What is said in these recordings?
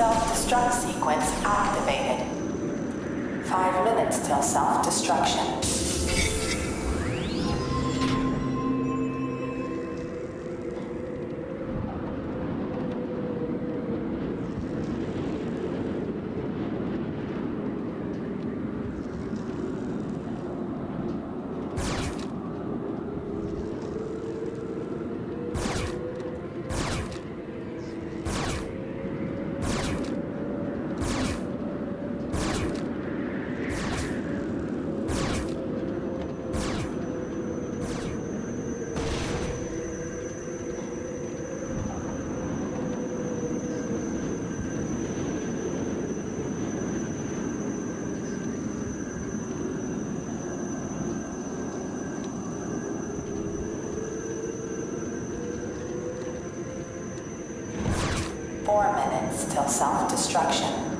Self-destruct sequence activated. Five minutes till self-destruction. Minutes till self-destruction.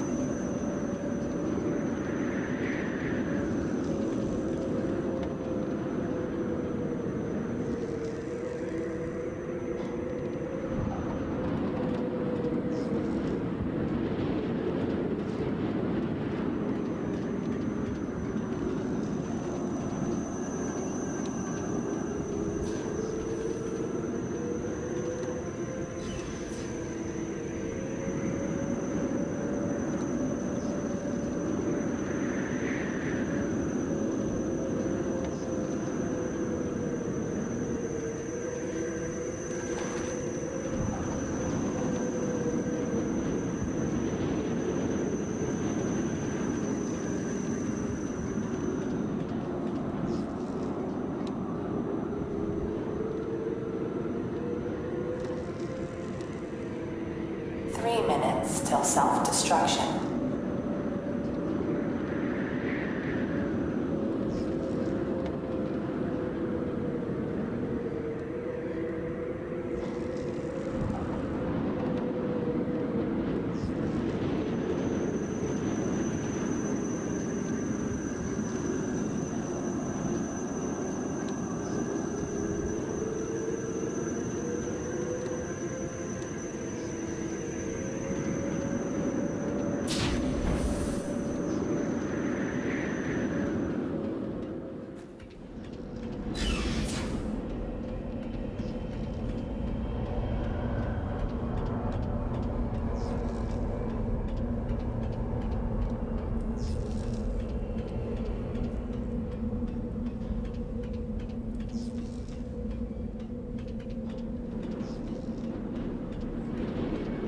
Three minutes till self-destruction.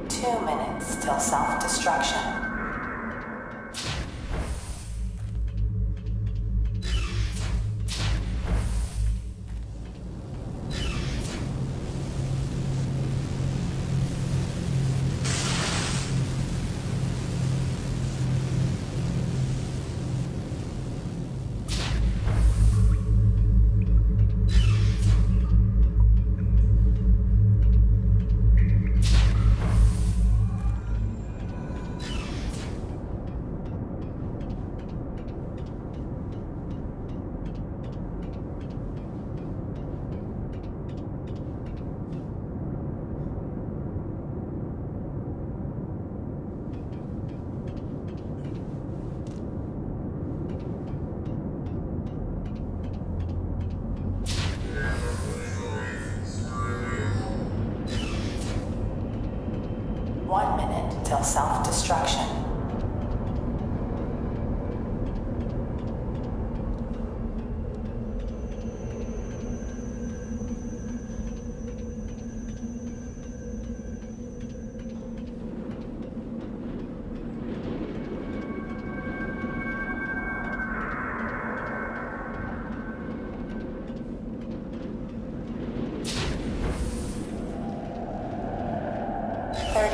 Two minutes till self-destruction.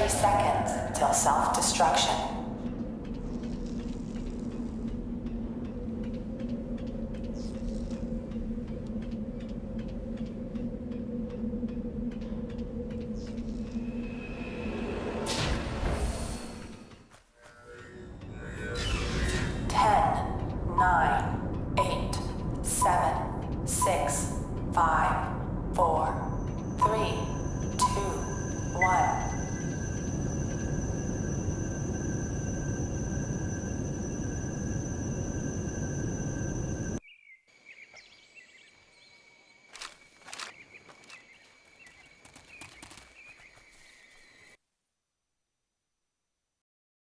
Seconds till self-destruction.